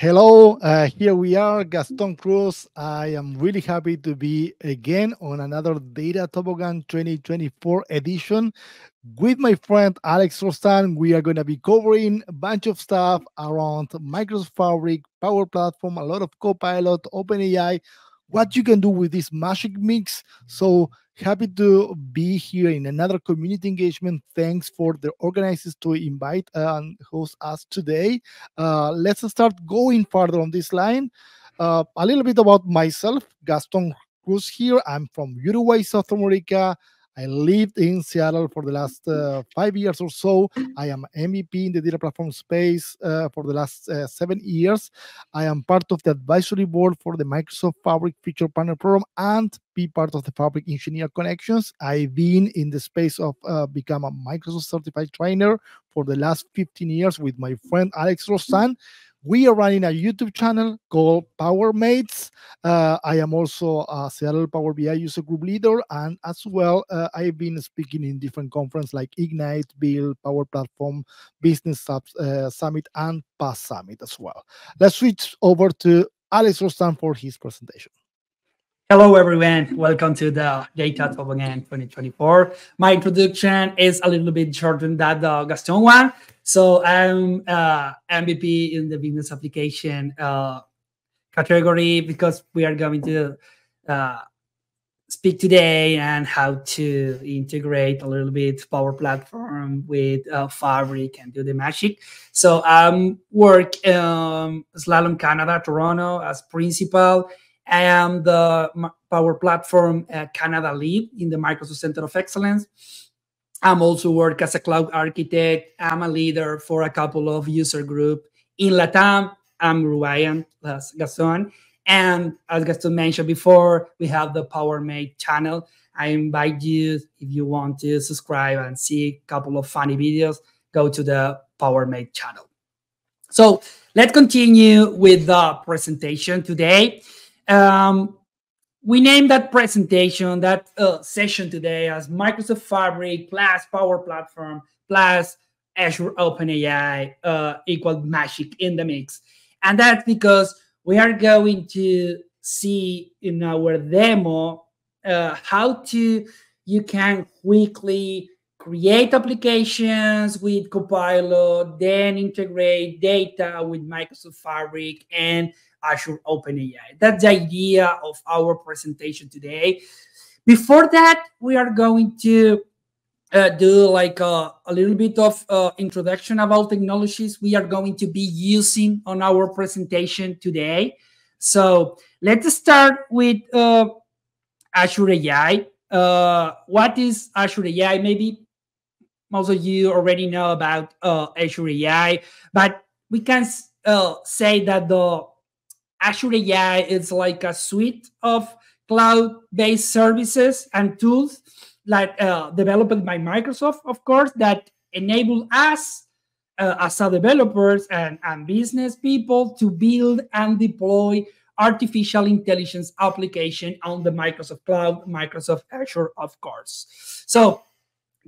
Hello, uh, here we are, Gaston Cruz. I am really happy to be again on another Data Toboggan 2024 edition with my friend Alex Rostan. We are going to be covering a bunch of stuff around Microsoft Fabric, Power Platform, a lot of Copilot, OpenAI, what you can do with this magic mix. So happy to be here in another community engagement. Thanks for the organizers to invite and host us today. Uh, let's start going further on this line. Uh, a little bit about myself, Gaston Cruz here. I'm from Uruguay, South America. I lived in Seattle for the last uh, five years or so. I am MVP in the data platform space uh, for the last uh, seven years. I am part of the advisory board for the Microsoft Fabric Feature Panel Program and be part of the Fabric Engineer Connections. I've been in the space of uh, become a Microsoft certified trainer for the last 15 years with my friend Alex Rostan we are running a YouTube channel called Power Mates. Uh, I am also a Seattle Power BI user group leader, and as well, uh, I've been speaking in different conferences like Ignite, Build, Power Platform, Business Subs, uh, Summit, and PASS Summit as well. Let's switch over to Alex Rostan for his presentation. Hello, everyone. Welcome to the Data Toboggan 2024. My introduction is a little bit shorter than that the Gaston one. So I'm uh, MVP in the business application uh, category because we are going to uh, speak today and how to integrate a little bit Power Platform with uh, Fabric and do the magic. So I um, work um, Slalom Canada, Toronto as principal. I am the Power Platform uh, Canada lead in the Microsoft Center of Excellence I'm also work as a cloud architect. I'm a leader for a couple of user group in Latam. I'm Uruguayan, as Gaston. And as Gaston mentioned before, we have the PowerMate channel. I invite you, if you want to subscribe and see a couple of funny videos, go to the PowerMate channel. So let's continue with the presentation today. Um, we named that presentation, that uh, session today as Microsoft Fabric plus Power Platform plus Azure OpenAI uh, equal magic in the mix. And that's because we are going to see in our demo uh, how to you can quickly create applications with Copilot, then integrate data with Microsoft Fabric and Azure OpenAI. That's the idea of our presentation today. Before that, we are going to uh, do like a, a, little bit of uh, introduction about technologies we are going to be using on our presentation today. So let's start with uh, Azure AI. Uh, what is Azure AI? Maybe most of you already know about uh, Azure AI, but we can uh, say that the Azure AI is like a suite of cloud-based services and tools like uh, developed by Microsoft, of course, that enable us uh, as a developers and, and business people to build and deploy artificial intelligence application on the Microsoft Cloud, Microsoft Azure, of course. So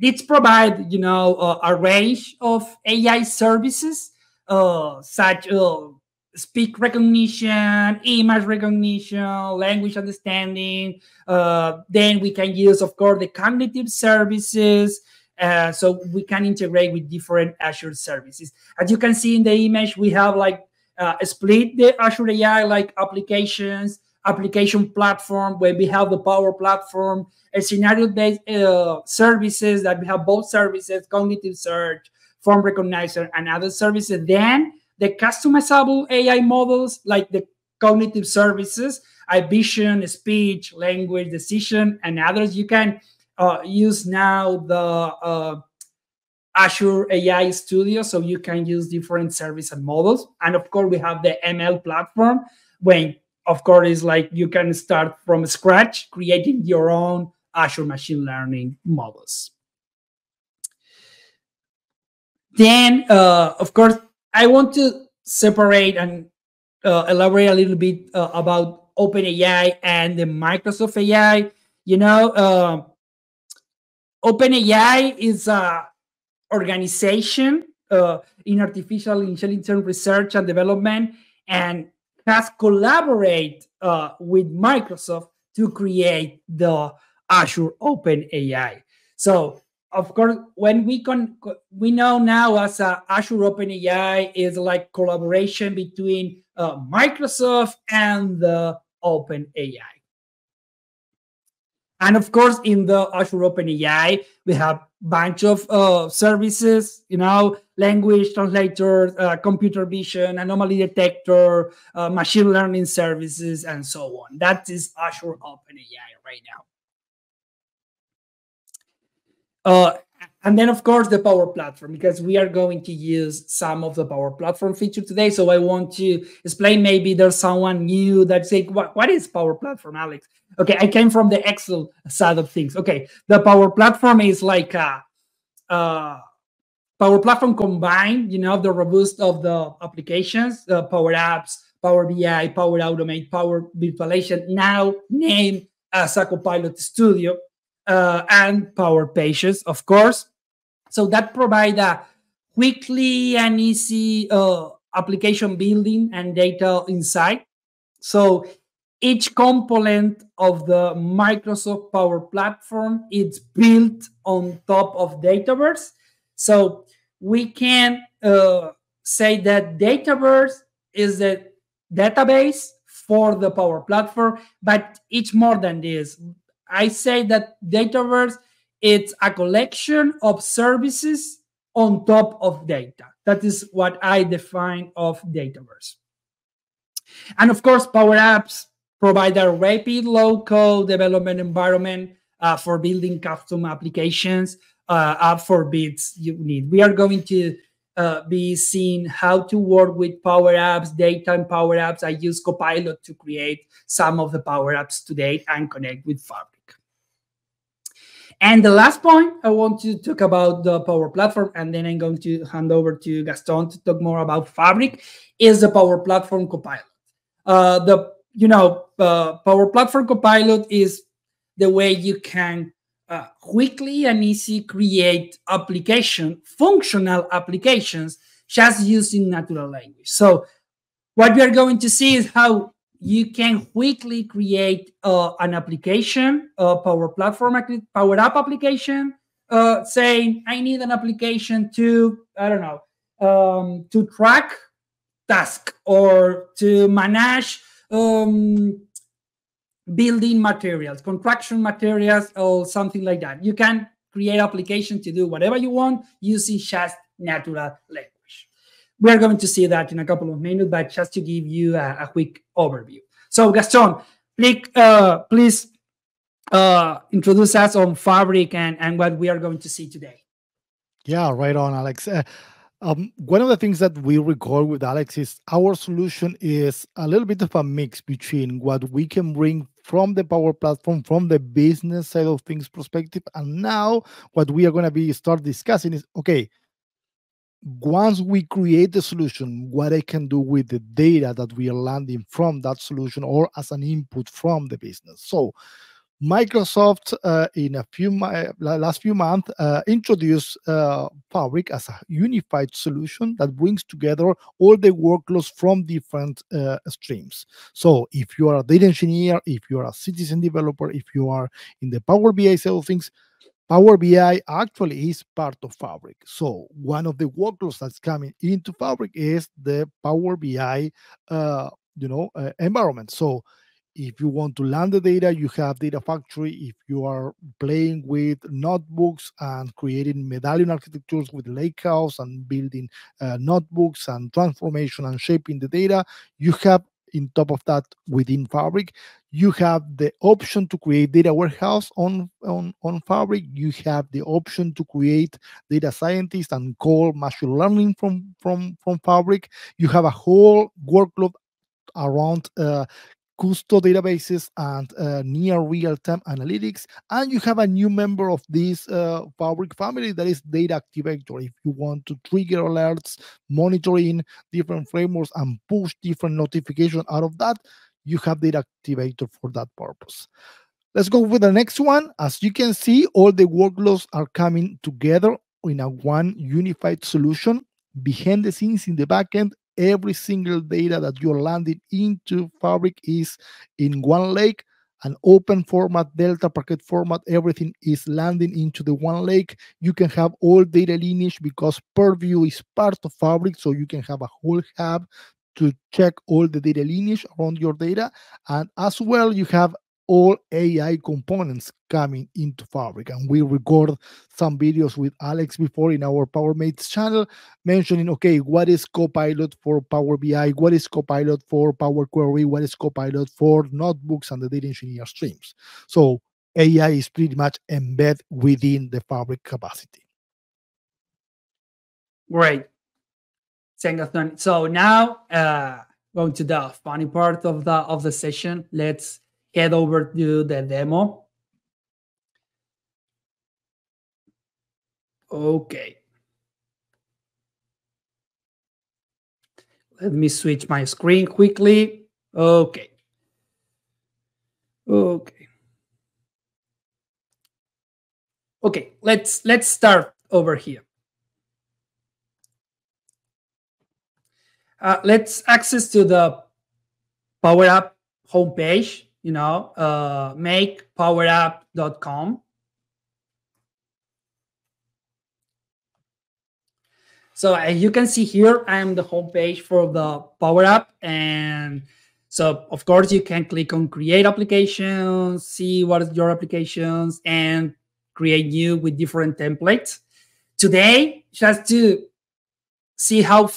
this provide, you know, uh, a range of AI services, uh, such uh, speak recognition, image recognition, language understanding. Uh, then we can use, of course, the cognitive services. Uh, so we can integrate with different Azure services. As you can see in the image, we have like uh, split the Azure AI like applications, application platform where we have the Power Platform, a scenario-based uh, services that we have bot services, cognitive search, form recognizer, and other services. Then the customizable AI models like the cognitive services, I vision, speech, language, decision, and others. You can uh, use now the uh, Azure AI Studio, so you can use different service and models. And of course, we have the ML platform, when of course is like you can start from scratch creating your own Azure machine learning models. Then, uh, of course, I want to separate and uh, elaborate a little bit uh, about OpenAI and the Microsoft AI. You know, uh, OpenAI is a organization uh, in artificial intelligence research and development and has collaborated uh, with Microsoft to create the Azure Open AI. So of course, when we can, we know now as a Azure Open AI is like collaboration between uh, Microsoft and the OpenAI. And of course, in the Azure OpenAI, we have bunch of uh, services, you know, language translator, uh, computer vision, anomaly detector, uh, machine learning services, and so on. That is Azure OpenAI right now. And then, of course, the Power Platform, because we are going to use some of the Power Platform feature today. So I want to explain maybe there's someone new that's like, what, what is Power Platform, Alex? Okay, I came from the Excel side of things. Okay, the Power Platform is like a, a Power Platform combined, you know, the robust of the applications, the Power Apps, Power BI, Power Automate, Power Virtualization, now named as a Copilot Studio uh, and Power Pages, of course. So that provide a quickly and easy uh, application building and data insight. So each component of the Microsoft Power Platform is built on top of Dataverse. So we can uh, say that Dataverse is the database for the Power Platform, but it's more than this. I say that Dataverse it's a collection of services on top of data. That is what I define of Dataverse. And of course, Power Apps provide a rapid low-code development environment uh, for building custom applications uh, up for bits you need. We are going to uh, be seeing how to work with Power Apps, data and Power Apps. I use Copilot to create some of the Power Apps today and connect with Fabric. And the last point, I want to talk about the Power Platform, and then I'm going to hand over to Gaston to talk more about Fabric, is the Power Platform Copilot. Uh, the you know uh, Power Platform Copilot is the way you can uh, quickly and easy create application, functional applications, just using natural language. So what we are going to see is how you can quickly create uh, an application, a Power Platform, Power App application, uh, saying, I need an application to, I don't know, um, to track task or to manage um, building materials, construction materials, or something like that. You can create application to do whatever you want using just natural language. We are going to see that in a couple of minutes, but just to give you a, a quick overview. So, Gaston, please, uh, please uh, introduce us on Fabric and, and what we are going to see today. Yeah, right on, Alex. Uh, um, one of the things that we record with Alex is our solution is a little bit of a mix between what we can bring from the power platform, from the business side of things perspective, and now what we are going to be start discussing is okay once we create the solution, what I can do with the data that we are landing from that solution or as an input from the business. So Microsoft uh, in a few last few months uh, introduced uh, Fabric as a unified solution that brings together all the workloads from different uh, streams. So if you are a data engineer, if you are a citizen developer, if you are in the Power BI side of things, Power BI actually is part of Fabric. So one of the workloads that's coming into Fabric is the Power BI, uh, you know, uh, environment. So if you want to land the data, you have Data Factory. If you are playing with notebooks and creating medallion architectures with lakehouse and building uh, notebooks and transformation and shaping the data, you have in top of that within Fabric, you have the option to create data warehouse on, on, on Fabric. You have the option to create data scientists and call machine learning from, from, from Fabric. You have a whole workload around uh, custom databases and uh, near real-time analytics. And you have a new member of this uh, Fabric family that is Data Activator. If you want to trigger alerts, monitoring different frameworks, and push different notifications out of that, you have data activator for that purpose. Let's go with the next one. As you can see, all the workloads are coming together in a one unified solution. Behind the scenes in the backend, every single data that you're landing into Fabric is in one lake an open format, Delta Parquet format, everything is landing into the one lake. You can have all data lineage because Purview is part of Fabric, so you can have a whole hub to check all the data lineage around your data. And as well, you have all AI components coming into Fabric. And we record some videos with Alex before in our PowerMates channel, mentioning, okay, what is Copilot for Power BI? What is Copilot for Power Query? What is Copilot for notebooks and the data engineer streams? So AI is pretty much embedded within the Fabric capacity. Great. Thanks, So now, uh, going to the funny part of the of the session, let's head over to the demo. Okay. Let me switch my screen quickly. Okay. Okay. Okay, let's let's start over here. Uh, let's access to the Power App homepage you know, uh, makepowerup.com. So as you can see here, I am the homepage for the Power App. And so, of course, you can click on create applications, see what is your applications, and create new with different templates. Today, just to see how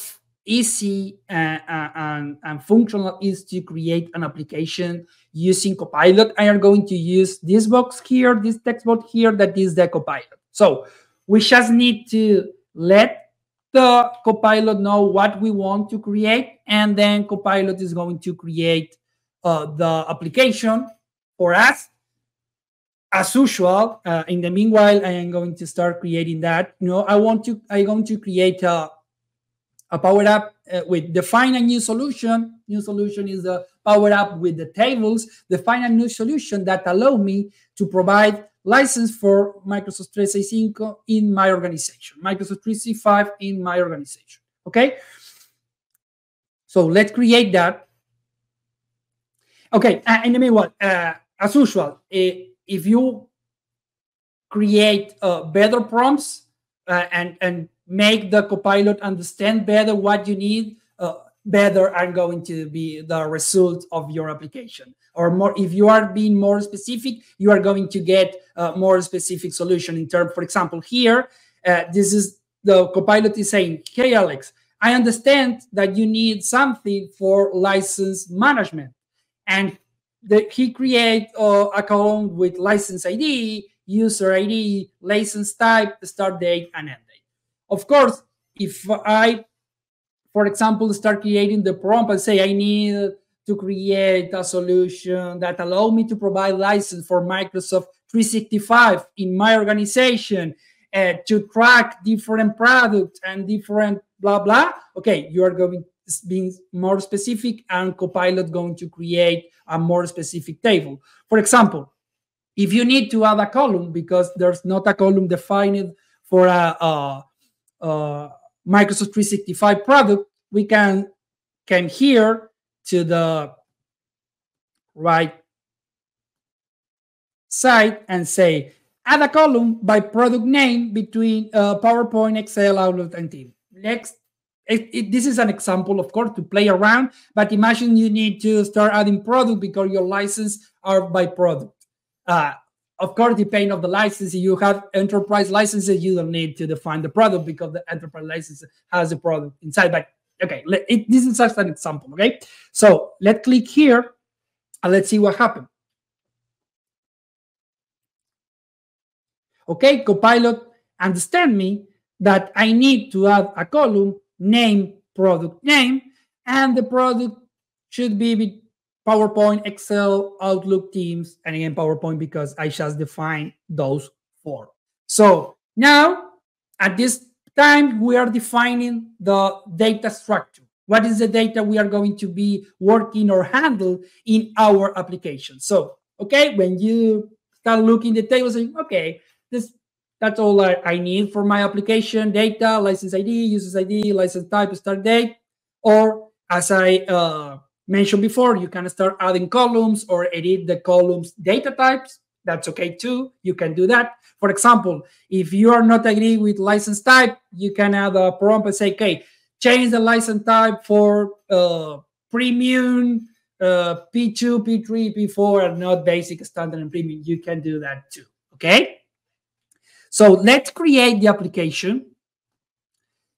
easy and, uh, uh, and, and functional is to create an application using Copilot. I am going to use this box here, this text box here, that is the Copilot. So we just need to let the Copilot know what we want to create, and then Copilot is going to create uh, the application for us. As usual, uh, in the meanwhile, I am going to start creating that. You know, I want to, I'm going to create a a power app uh, with define a new solution. New solution is a power up with the tables. Define a new solution that allow me to provide license for Microsoft 365 in my organization, Microsoft 365 in my organization. Okay. So let's create that. Okay. Uh, the meanwhile, uh, as usual, if you create uh, better prompts uh, and and make the copilot understand better what you need, uh, better are going to be the result of your application. Or more, if you are being more specific, you are going to get a more specific solution in terms. For example, here, uh, this is the copilot is saying, "Hey, Alex, I understand that you need something for license management," and the, he create uh, a column with license ID, user ID, license type, start date, and end date. of course, if I, for example, start creating the prompt and say I need to create a solution that allow me to provide license for Microsoft 365 in my organization uh, to track different products and different blah blah. Okay, you are going being more specific, and Copilot going to create a more specific table. For example, if you need to add a column because there's not a column defined for a, a uh, Microsoft 365 product, we can come here to the right side and say, add a column by product name between uh, PowerPoint, Excel, Outlook, and Team. Next, it, it, this is an example, of course, to play around, but imagine you need to start adding product because your license are by product. Uh, of course, depending on the license, you have enterprise licenses, you don't need to define the product because the enterprise license has a product inside. But okay, let, it, this is just an example. Okay, so let's click here and let's see what happens. Okay, Copilot understand me that I need to add a column name product name and the product should be PowerPoint, Excel, Outlook, Teams, and again PowerPoint because I just defined those four. So now at this time, we are defining the data structure. What is the data we are going to be working or handle in our application? So, okay, when you start looking the table, saying, okay, this that's all I, I need for my application: data, license ID, users ID, license type, start date. Or as I uh, mentioned before, you can start adding columns or edit the columns data types. That's okay too. You can do that. For example, if you are not agree with license type, you can add a prompt and say, okay, change the license type for uh, premium, uh, P2, P3, P4, and not basic, standard, and premium. You can do that too. Okay. So let's create the application.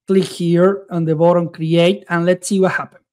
Click here on the bottom, create, and let's see what happens.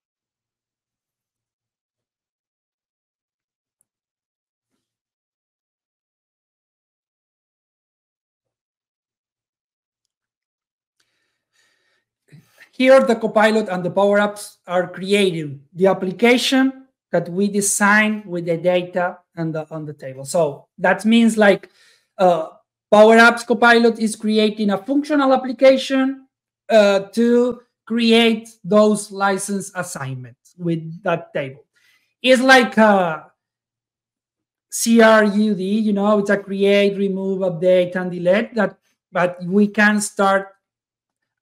Here, the Copilot and the Power Apps are creating the application that we design with the data and the, on the table. So that means like uh, Power Apps Copilot is creating a functional application uh, to create those license assignments with that table. It's like a CRUD, you know, it's a create, remove, update, and delete that, but we can start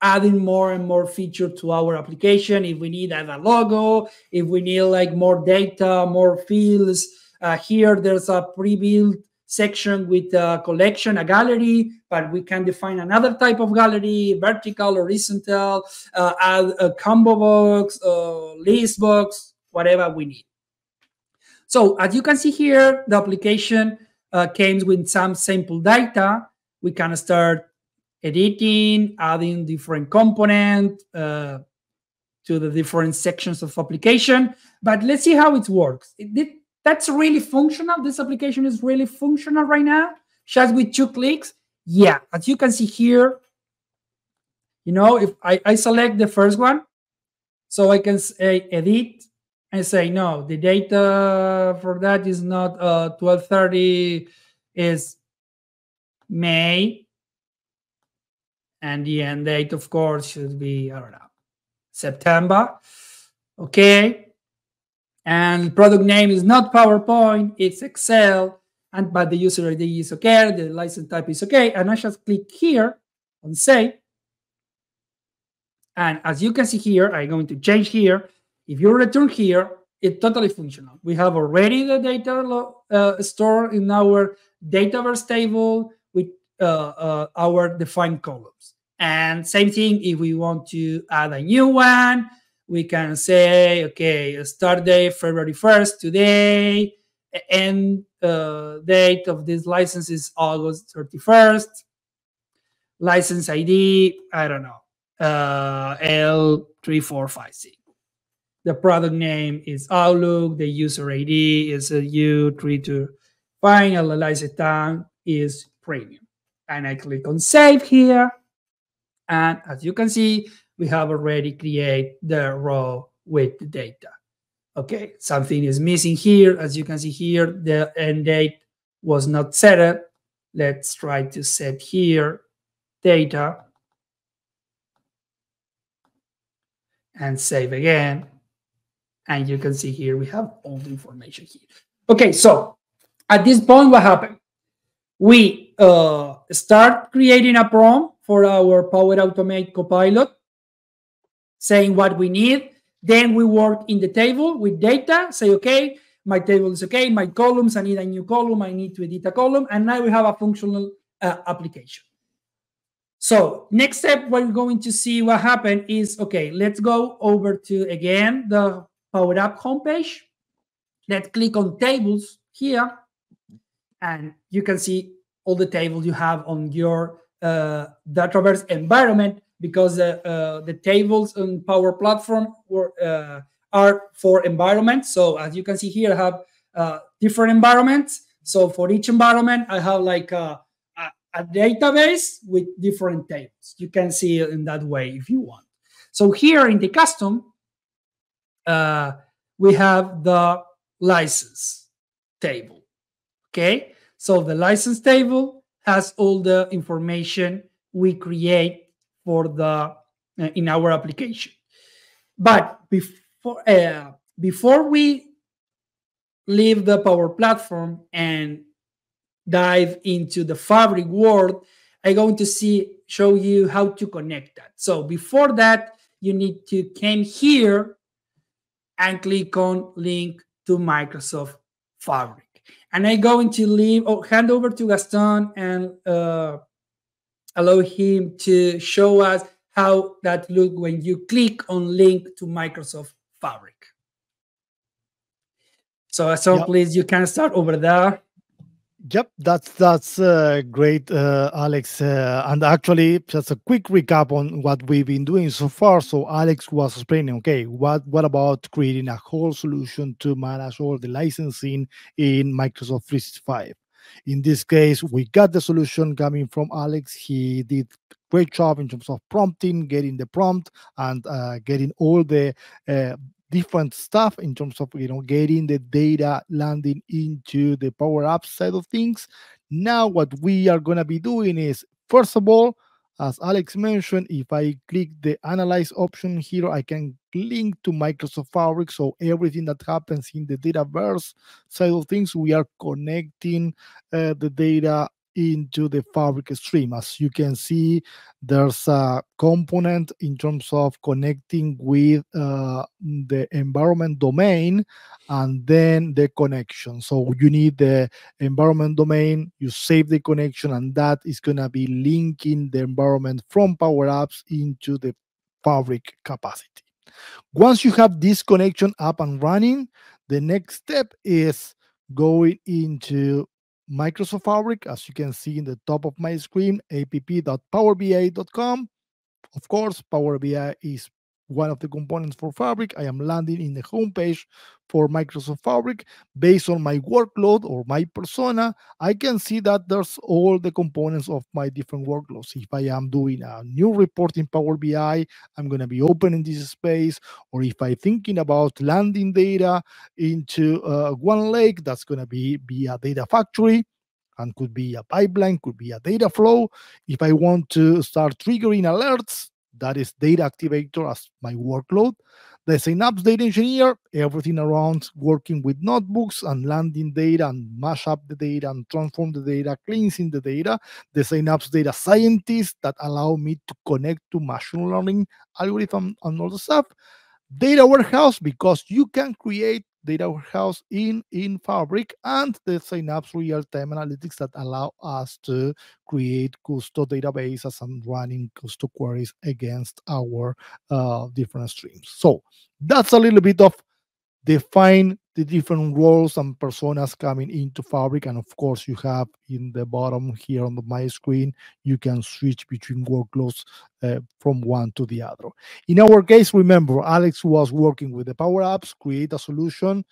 adding more and more feature to our application. If we need add a logo if we need like more data more fields uh, here there's a pre-built section with a collection a gallery but we can define another type of gallery vertical horizontal uh, add a combo box uh, list box whatever we need. So as you can see here the application uh, came with some sample data. We can start editing, adding different component uh, to the different sections of application. But let's see how it works. It, that's really functional. This application is really functional right now. Just with two clicks. Yeah, as you can see here, you know, if I, I select the first one, so I can say edit and say, no, the data for that is not uh, 1230, is May and the end date, of course, should be, I don't know, September. Okay. And product name is not PowerPoint, it's Excel. And but the user ID is okay, the license type is okay. And I just click here on save. And as you can see here, I'm going to change here. If you return here, it's totally functional. We have already the data uh, stored in our Dataverse table our defined columns. And same thing, if we want to add a new one, we can say, okay, start date February 1st today, end uh, date of this license is August 31st. License ID, I don't know, uh, L3456. The product name is Outlook. The user ID is a U32. Final license time is premium and I click on save here. And as you can see, we have already created the row with the data. Okay, something is missing here. As you can see here, the end date was not set. up. Let's try to set here data and save again. And you can see here we have all the information here. Okay, so at this point, what happened? We uh, start creating a prompt for our Power Automate Copilot, saying what we need. Then we work in the table with data, say, okay, my table is okay, my columns, I need a new column, I need to edit a column, and now we have a functional uh, application. So next step, what we're going to see what happened is, okay, let's go over to, again, the Power App homepage. Let's click on tables here, and you can see all the tables you have on your uh, Dataverse environment because uh, uh, the tables on Power Platform were, uh, are for environments. So as you can see here, I have different environments. So for each environment, I have like a, a, a, database with different tables. You can see it in that way if you want. So here in the custom, uh, we have the license table. Okay. So the license table has all the information we create for the uh, in our application. but before uh, before we leave the Power Platform and dive into the Fabric world, I'm going to see show you how to connect that. So before that, you need to came here and click on link to Microsoft Fabric. And I'm going to leave or oh, hand over to Gaston and uh, allow him to show us how that look when you click on link to Microsoft Fabric. So, so yep. please, you can start over there. Yep, that's that's uh, great, uh, Alex. Uh, and actually, just a quick recap on what we've been doing so far. So Alex was explaining, okay, what what about creating a whole solution to manage all the licensing in Microsoft 365? In this case, we got the solution coming from Alex. He did great job in terms of prompting, getting the prompt, and uh, getting all the uh, different stuff in terms of you know getting the data landing into the power app side of things. Now what we are going to be doing is first of all as alex mentioned if i click the analyze option here i can link to microsoft fabric. So everything that happens in the dataverse side of things we are connecting uh, the data into the fabric stream. As you can see, there's a component in terms of connecting with uh, the environment domain and then the connection. So you need the environment domain, you save the connection, and that is going to be linking the environment from Power Apps into the fabric capacity. Once you have this connection up and running, the next step is going into Microsoft Fabric, as you can see in the top of my screen, app.powerbi.com. Of course, Power BI is one of the components for Fabric. I am landing in the homepage for Microsoft Fabric. Based on my workload or my persona, I can see that there's all the components of my different workloads. If I am doing a new report in Power BI, I'm going to be opening this space. Or if I'm thinking about landing data into uh, OneLake, that's going to be via Data Factory and could be a pipeline, could be a data flow. If I want to start triggering alerts, that is data activator as my workload. The Synapse data engineer, everything around working with notebooks and landing data and mash up the data and transform the data, cleansing the data. The Synapse data scientist that allow me to connect to machine learning algorithm and all the stuff. Data warehouse because you can create data warehouse in, in Fabric and the Synapse real-time analytics that allow us to create custom databases and running custom queries against our uh, different streams. So that's a little bit of define the different roles and personas coming into Fabric. And of course, you have in the bottom here on the, my screen, you can switch between workloads uh, from one to the other. In our case, remember, Alex was working with the Power Apps, create a solution,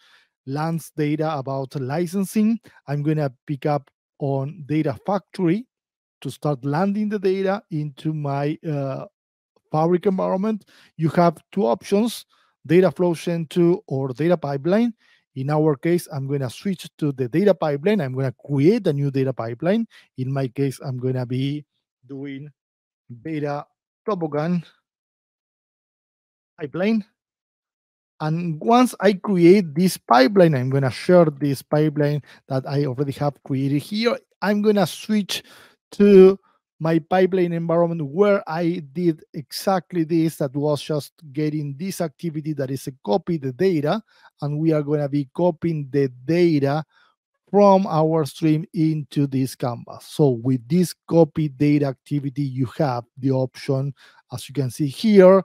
lands data about licensing. I'm going to pick up on Data Factory to start landing the data into my uh, Fabric environment. You have two options data flow Gen 2 or data pipeline. In our case, I'm going to switch to the data pipeline. I'm going to create a new data pipeline. In my case, I'm going to be doing data toboggan pipeline. And once I create this pipeline, I'm going to share this pipeline that I already have created here. I'm going to switch to my pipeline environment where I did exactly this that was just getting this activity that is a copy the data and we are going to be copying the data from our stream into this canvas. So with this copy data activity, you have the option, as you can see here,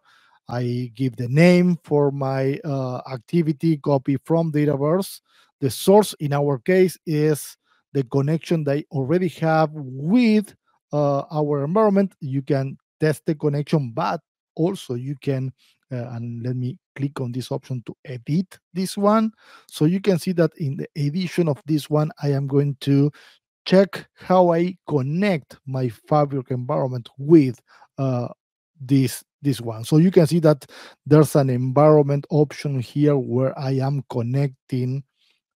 I give the name for my uh, activity copy from Dataverse. The source in our case is the connection I already have with our environment, you can test the connection, but also you can, uh, and let me click on this option to edit this one. So you can see that in the edition of this one, I am going to check how I connect my fabric environment with uh, this this one. So you can see that there's an environment option here where I am connecting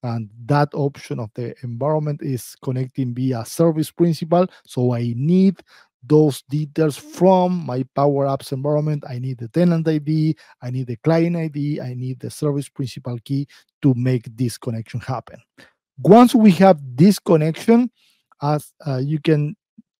and that option of the environment is connecting via service principal so i need those details from my Power Apps environment. I need the tenant ID, I need the client ID, I need the service principal key to make this connection happen. Once we have this connection, as uh, you can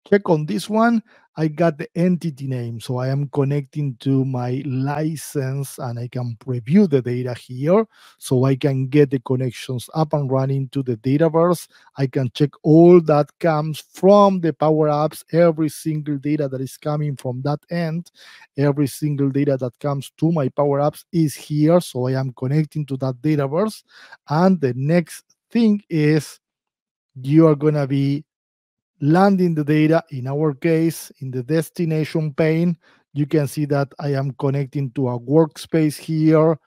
check on this one, I got the entity name. So I am connecting to my license and I can preview the data here. So I can get the connections up and running to the Dataverse. I can check all that comes from the Power Apps, every single data that is coming from that end, every single data that comes to my Power Apps is here. So I am connecting to that Dataverse. And the next thing is you are going to be landing the data. In our case, in the destination pane, you can see that I am connecting to a workspace here,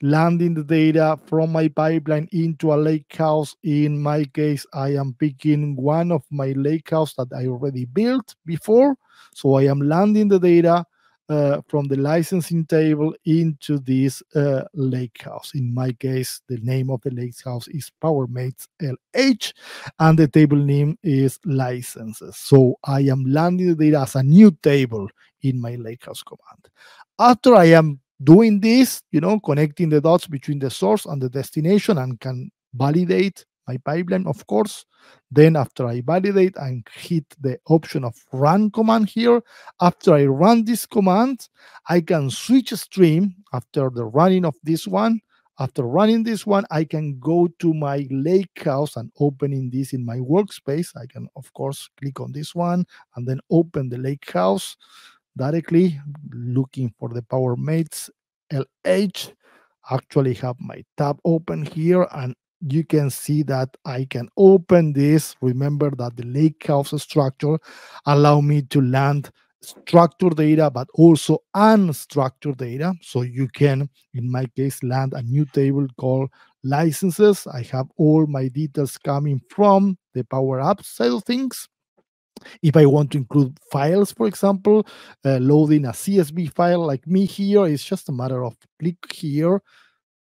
landing the data from my pipeline into a lakehouse. In my case, I am picking one of my lakehouse that I already built before. So I am landing the data from the licensing table into this uh, lake house. In my case, the name of the lake house is PowerMates LH, and the table name is licenses. So I am landing data as a new table in my lakehouse command. After I am doing this, you know, connecting the dots between the source and the destination and can validate my pipeline, of course. Then after I validate and hit the option of run command here, after I run this command, I can switch stream after the running of this one. After running this one, I can go to my lake house and opening this in my workspace. I can, of course, click on this one and then open the lake house directly, looking for the Power Mates LH actually have my tab open here and you can see that I can open this. Remember that the lakehouse structure allow me to land structured data, but also unstructured data. So you can, in my case, land a new table called licenses. I have all my details coming from the Power Apps side of things. If I want to include files, for example, uh, loading a CSV file like me here, it's just a matter of click here,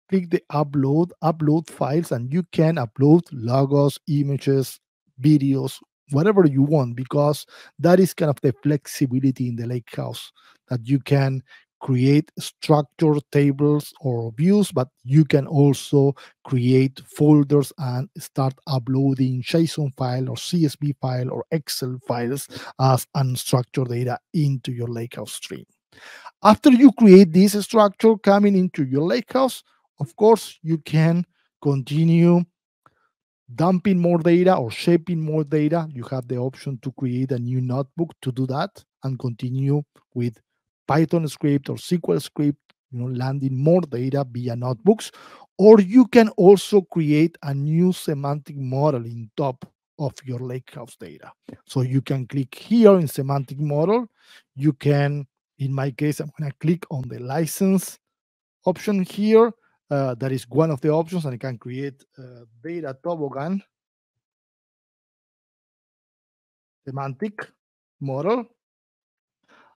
click the upload, upload files, and you can upload logos, images, videos, whatever you want, because that is kind of the flexibility in the Lakehouse that you can create structured tables or views, but you can also create folders and start uploading JSON file or CSV file or Excel files as unstructured data into your Lakehouse stream. After you create this structure coming into your Lakehouse, of course, you can continue dumping more data or shaping more data. You have the option to create a new notebook to do that and continue with Python script or SQL script, you know, landing more data via notebooks. Or you can also create a new semantic model in top of your lakehouse data. So you can click here in semantic model. You can, in my case, I'm going to click on the license option here uh, that is one of the options, and I can create a data toboggan semantic model.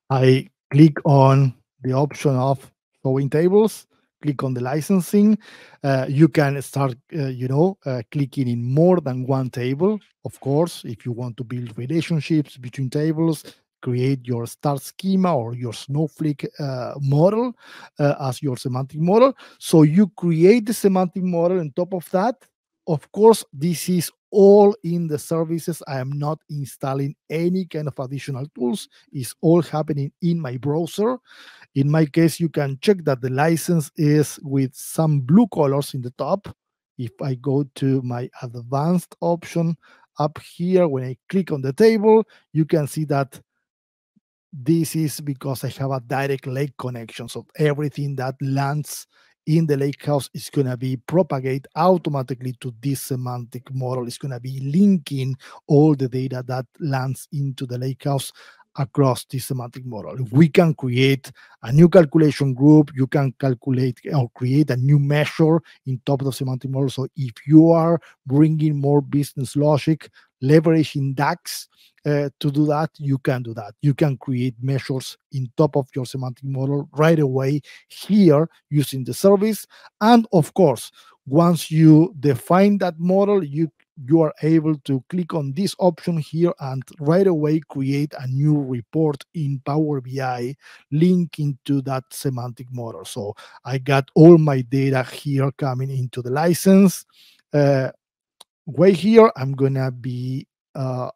I click on the option of showing tables, click on the licensing. Uh, you can start, uh, you know, uh, clicking in more than one table. Of course, if you want to build relationships between tables, create your star schema or your snowflake uh, model uh, as your semantic model. So you create the semantic model on top of that. Of course, this is all in the services. I am not installing any kind of additional tools. It's all happening in my browser. In my case, you can check that the license is with some blue colors in the top. If I go to my advanced option up here, when I click on the table, you can see that this is because I have a direct lake connection. So everything that lands in the lake house is going to be propagate automatically to this semantic model. It's going to be linking all the data that lands into the lake house across this semantic model. We can create a new calculation group. You can calculate or create a new measure in top of the semantic model. So if you are bringing more business logic, leveraging DAX uh, to do that, you can do that. You can create measures in top of your semantic model right away here using the service. And of course, once you define that model, you you are able to click on this option here and right away create a new report in Power BI linking to that semantic model. So I got all my data here coming into the license. Uh, way here, I'm gonna be uh,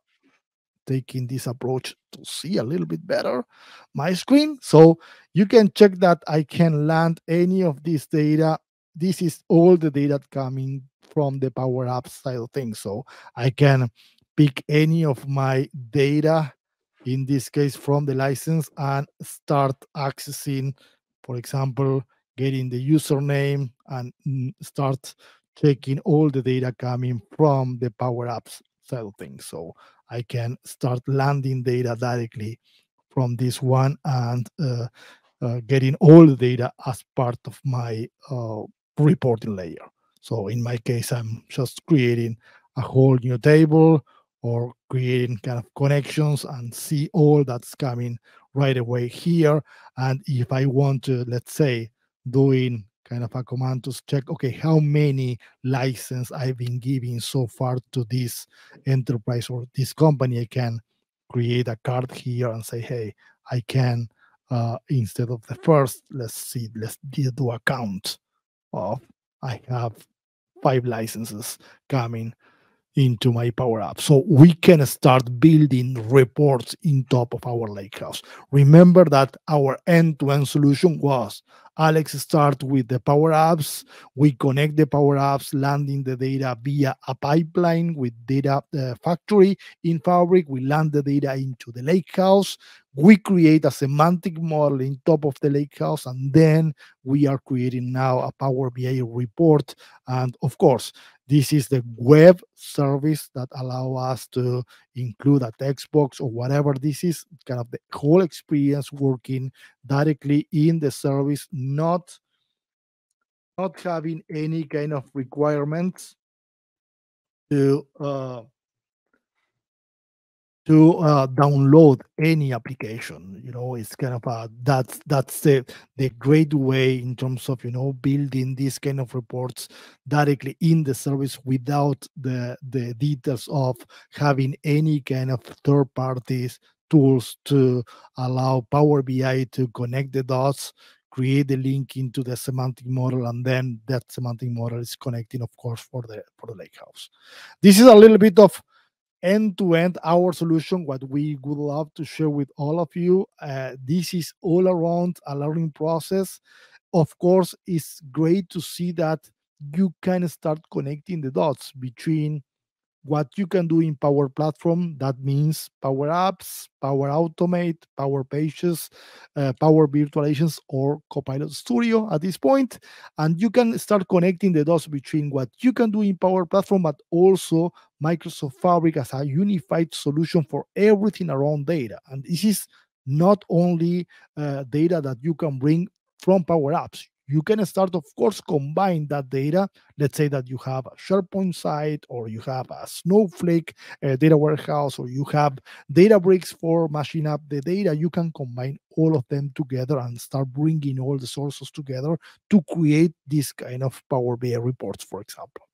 taking this approach to see a little bit better my screen. So you can check that I can land any of this data. This is all the data coming from the Power Apps side of things. So I can pick any of my data, in this case from the license, and start accessing, for example, getting the username and start checking all the data coming from the Power Apps side of things. So I can start landing data directly from this one and uh, uh, getting all the data as part of my uh, reporting layer. So in my case, I'm just creating a whole new table or creating kind of connections and see all that's coming right away here. And if I want to, let's say, doing kind of a command to check, okay, how many license I've been giving so far to this enterprise or this company, I can create a card here and say, hey, I can, uh, instead of the first, let's see, let's do a count of, I have five licenses coming into my Power App. So we can start building reports in top of our Lakehouse. Remember that our end-to-end solution was Alex start with the Power Apps. We connect the Power Apps, landing the data via a pipeline with data uh, factory in Fabric. We land the data into the Lakehouse. We create a semantic model in top of the Lakehouse, and then we are creating now a Power BI report. And of course, this is the web service that allow us to include a text box or whatever. This is kind of the whole experience working directly in the service, not not having any kind of requirements to uh, to uh, download any application you know it's kind of a that's that's the the great way in terms of you know building these kind of reports directly in the service without the the details of having any kind of third parties tools to allow power bi to connect the dots create the link into the semantic model and then that semantic model is connecting of course for the for the lakehouse this is a little bit of end to end our solution what we would love to share with all of you. Uh, this is all around a learning process. Of course it's great to see that you can start connecting the dots between what you can do in Power Platform. That means Power Apps, Power Automate, Power Pages, uh, Power Agents, or Copilot Studio at this point. And you can start connecting the dots between what you can do in Power Platform, but also Microsoft Fabric as a unified solution for everything around data. And this is not only uh, data that you can bring from Power Apps you can start, of course, combine that data. Let's say that you have a SharePoint site, or you have a Snowflake uh, data warehouse, or you have Databricks for mashing up the data. You can combine all of them together and start bringing all the sources together to create this kind of Power BI reports, for example.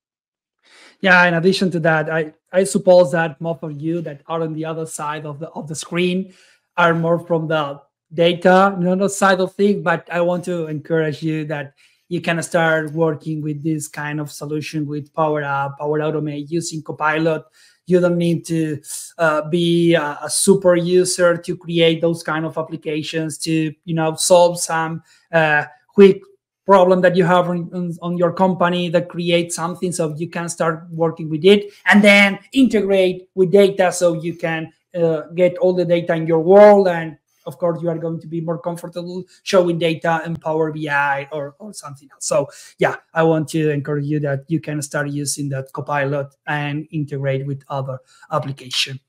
Yeah, in addition to that, I, I suppose that most of you that are on the other side of the of the screen are more from the data, know, side of thing. But I want to encourage you that you can start working with this kind of solution with Power App, Power Automate, using Copilot. You don't need to uh, be a, a, super user to create those kind of applications to, you know, solve some uh, quick problem that you have on, on, on, your company that creates something so you can start working with it and then integrate with data so you can uh, get all the data in your world and of course you are going to be more comfortable showing data in power bi or, or something else. So yeah i want to encourage you that you can start using that copilot and integrate with other application.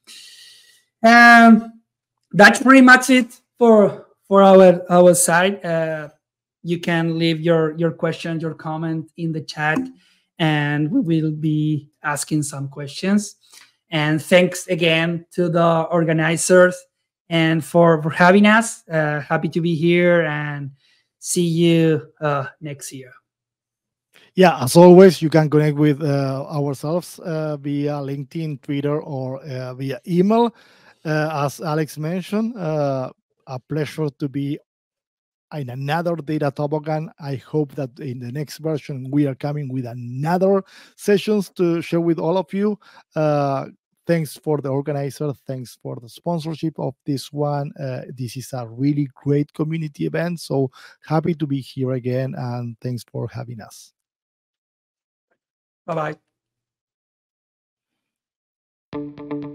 And that's pretty much it for for our our side. Uh, you can leave your your question your comment in the chat and we will be asking some questions. And thanks again to the organizers and for, for having us. Uh, happy to be here and see you uh, next year. Yeah, as always, you can connect with uh, ourselves uh, via LinkedIn, Twitter, or uh, via email. Uh, as Alex mentioned, a pleasure to be in another data toboggan. I hope that in the next version we are coming with another sessions to share with all of you. Uh, thanks for the organizer thanks for the sponsorship of this one uh, this is a really great community event so happy to be here again and thanks for having us. Bye bye